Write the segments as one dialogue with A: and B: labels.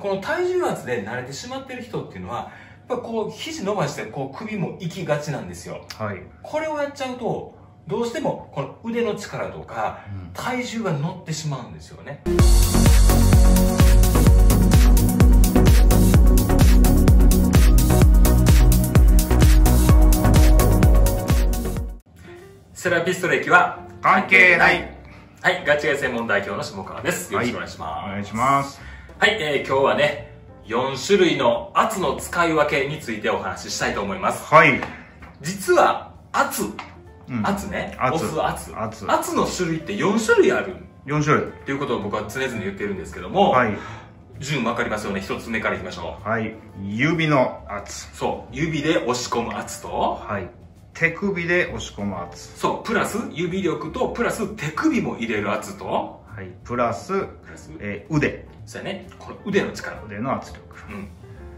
A: この体重圧で慣れてしまってる人っていうのはやっぱこう肘伸ばしてこう首も行きがちなんですよ。
B: はい。
A: これをやっちゃうとどうしてもこの腕の力とか
B: うん。
A: 体重が乗ってしまうんですよね。セラピスト歴は
B: 関係ない。
A: はいガチガチ専門代表の下川です。よろしくお願いし
B: お
A: ます、
B: 願いします
A: はい、えー今日はね4種類の圧の使い分けについてお話ししたいと思います。
B: はい。
A: 実は圧。
B: うん。
A: 圧ね、
B: 圧。
A: 押す圧。
B: 圧。
A: 圧。の種類って4種類ある
B: ？4種類。
A: っていうことを僕は常々言ってるんですけども、
B: はい。
A: 順分かりますよね。一つ目からいきましょ
B: はい。指の圧。
A: うそう。指で押し込む圧と
B: はい。手首で押し込む圧。
A: そう。プラス指力とプラス手首も入れる圧と
B: はい。プラス、えー腕。
A: そうやね。この腕の力。
B: 腕の圧力。
A: うん。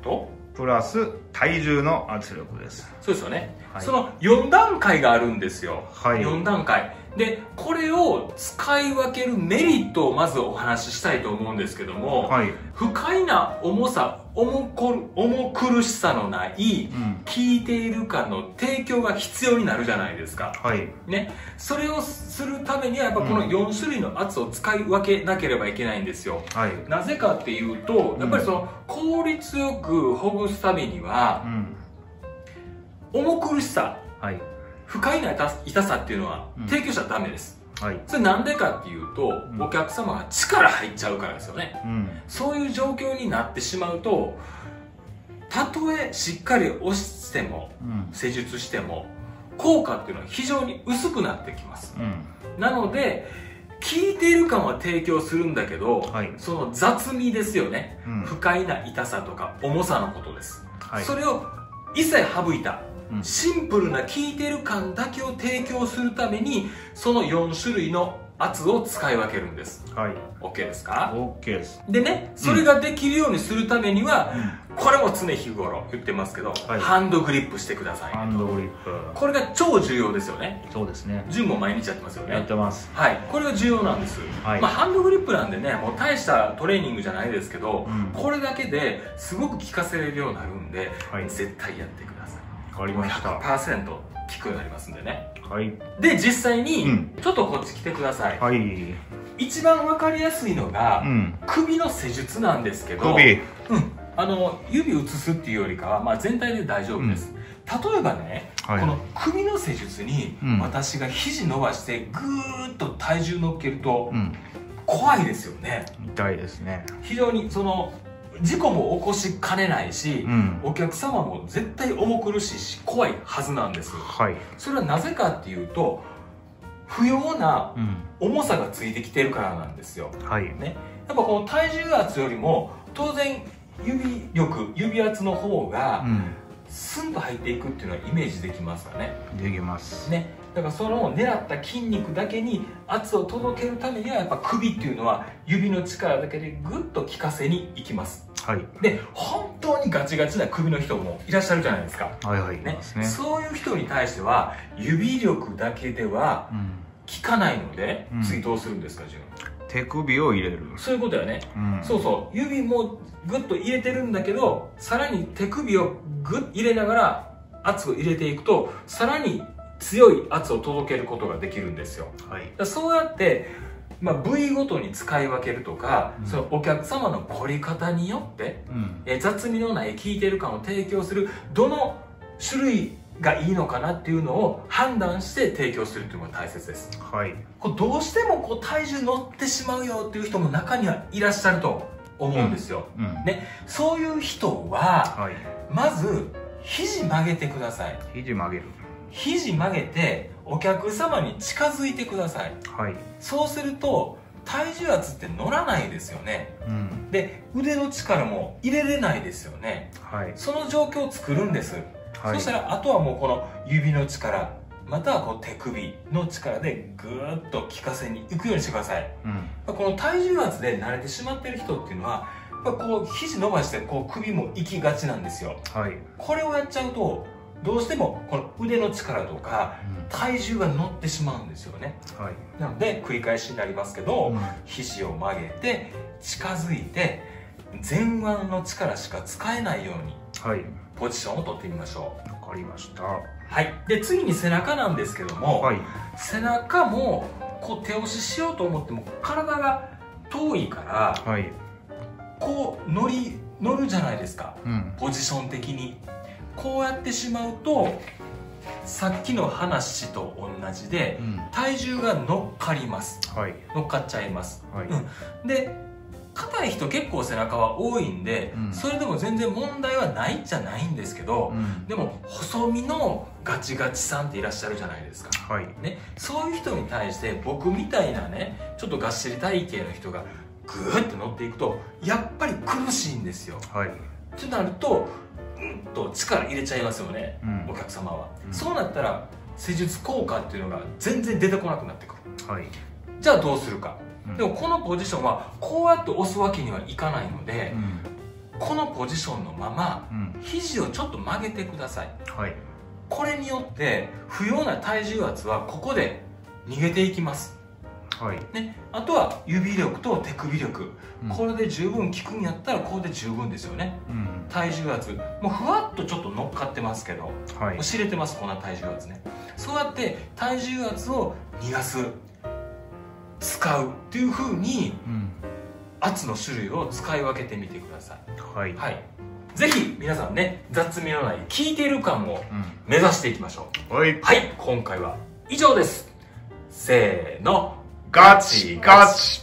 A: と？
B: プラス体重の圧力です。
A: そうですよね、
B: はい。
A: その4段階があるんですよ、
B: はい。
A: 4段階。でこれを使い分けるメリットをまずお話ししたいと思うんですけども、
B: はい。
A: 不快な重さ重重苦しさのない
B: うん。
A: 効いている感の提供が必要になるじゃないですか。
B: はい。
A: ね。それをするためにはやっぱこの
B: うん。
A: 4種類の圧を使い分けなければいけないんですよ。
B: はい。
A: なぜかっていうとやっぱりその効率よくほぐすためには
B: うん。
A: 重苦しさ。
B: はい。
A: 不快な痛痛さっていうのは
B: うん。
A: 提供しちゃダメです、
B: はい。
A: それなんでかっていうと、
B: ん。
A: お客様が力入っちゃうからですよね。
B: うん。
A: そういう状況になってしまうとたとえしっかり押しても
B: うん。
A: 施術しても効果っていうのは非常に薄くなってきます。
B: うん。
A: なので効いている感は提供するんだけど、
B: はい。
A: その雑味ですよね、
B: うん。
A: 不快な痛さとか重さのことです、
B: はい。
A: それを一切省いた。
B: うん
A: シンプルな効いてる感だけを提供するためにその4種類の圧を使い分けるんです。
B: はい。
A: OK ですか
B: ？OK です。
A: でねそれができるようにするためには、
B: うん。
A: これも常日頃言ってますけど、
B: はい。
A: ハンドグリップしてください
B: ハンドグリップ。
A: これが超重要ですよね。
B: そうですね。
A: 純も毎日やってますよ
B: やっ
A: ね
B: てます。
A: はい。これが重要なんです、
B: はい。
A: まあ、ハンドグリップなんでねもう大したトレーニングじゃないですけど、
B: うん。
A: これだけですごく効かせれるようになるんで、
B: はい。
A: 絶対やってください
B: わかりました。
A: 100%効くようになりますんでね。
B: はい。
A: で実際に、
B: うん。
A: ちょっとこっち来てください、
B: はい。
A: 一番わかりやすいのが、
B: うん。
A: 首の施術なんですけど
B: 首。
A: うん、あの指移すっていうよりかは、まあ、全体で大丈夫です、例えばね、
B: はい。
A: この首の施術に
B: うん。
A: 私が肘伸ばしてぐーっと体重乗っけると
B: うん。
A: 怖いですよね。
B: 痛いですね。
A: 非常にその事故も起こしかねないし、
B: うん。
A: お客様も絶対重苦しいし怖いはずなんです。
B: はい。
A: それはなぜかっていうと不要な
B: うん。
A: 重さがついてきてるからなんですよ。
B: はい。
A: ね、やっぱこの体重圧よりも当然指力指圧の方が
B: うん
A: スンと入っていくっていうのはイメージできますかね？
B: できます。
A: ね。だからその狙った筋肉だけに圧を届けるためにはやっぱ首っていうのは指の力だけでグッと効かせにいきます。
B: はい。
A: で本当にガチガチな首の人もいらっしゃるじゃないですか。
B: はいはい。い
A: ね
B: ね。
A: そういう人に対しては指力だけでは
B: うん。
A: 効かないので、
B: うん。
A: 次どうするんですか潤
B: 手首を入れる。
A: そういうことよね。
B: うん。
A: そうそう。指もグッと入れてるんだけどさらに手首をグッ入れながら圧を入れていくとさらに強い圧を届けることができるんですよ。
B: はい。
A: そうやって、まあ、部位ごとに使い分けるとか、
B: うん。
A: そのお客様の凝り方によって
B: うん。
A: え雑味のない効いてる感を提供するどの種類がいいのかなっていうのを判断して提供するっていうのが大切です。
B: はい。
A: こうどうしてもこう体重乗ってしまうよっていう人も中にはいらっしゃると思うんですよ、
B: うん。
A: ね、そういう人は
B: はい。
A: まず肘曲げてください。
B: 肘曲げる。
A: 肘曲げてお客様に近づいてください。
B: はい。
A: そうすると体重圧って乗らないですよね。
B: うん。
A: で腕の力も入れれないですよね。
B: はい。
A: その状況を作るんです、
B: はい。
A: そしたらあとはもうこの指の力またはこう手首の力でぐーっと効かせに行くようにしてください。
B: うん。
A: この体重圧で慣れてしまってる人っていうのはやっぱこう肘伸ばしてこう首も行きがちなんですよ。
B: はい。
A: これをやっちゃうとどうしてもこの腕の力とか体重が乗ってしまうんですよね。
B: はい。
A: なので繰り返しになりますけど、
B: うん。
A: 肘を曲げて近づいて前腕の力しか使えないように
B: はい。
A: ポジションを取ってみましょう
B: わかりました。
A: はいで次に背中なんですけども、
B: はい。
A: 背中もこう手押ししようと思っても体が遠いから
B: はい。
A: こう乗り乗るじゃないですか
B: うん。
A: ポジション的にこうやってしまうとさっきの話と同じで
B: うん。
A: 体重が乗っかります
B: はい。
A: 乗っかっちゃいます
B: はい。
A: うんで硬い人結構背中は多いんで、
B: うん。
A: それでも全然問題はないじゃないんですけど、
B: うん。
A: でも細身のガチガチさんっていらっしゃるじゃないですか。
B: はい。
A: ね、そういう人に対して僕みたいなねちょっとがっしり体型の人がグーッと乗っていくとやっぱり苦しいんですよ。
B: はい。
A: ってなるとうんと力入れちゃいますよね、
B: うん。
A: お客様は、
B: うん。
A: そうなったら施術効果っていうのが全然出てこなくなってくる。
B: はい。
A: じゃあどうするか、
B: うん
A: でもこのポジションはこうやって押すわけにはいかないので
B: う、ん。
A: このポジションのまま
B: うん。
A: 肘をちょっと曲げてください
B: はい。
A: これによって不要な体重圧はここで逃げていきます
B: はい。
A: ね、あとは指力と手首力、
B: うん
A: これで十分効くんやったらこれで十分ですよね
B: うん。
A: 体重圧もうふわっとちょっと乗っかってますけども
B: はい。
A: う知れてますこんな体重圧ねそうやって体重圧を逃がす使うっていう風に
B: うん。
A: 圧の種類を使い分けてみてください
B: はい。
A: はいぜひ皆さんね雑味のない効いている感を
B: うん。
A: 目指していきましょう
B: はい。
A: はい今回は以上ですせーの
B: ガチガチ